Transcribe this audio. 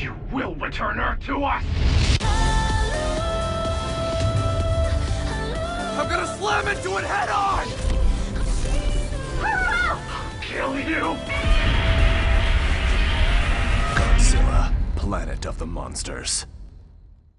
You will return her to us! I'm gonna slam into it head on! Kill you! Godzilla, planet of the monsters.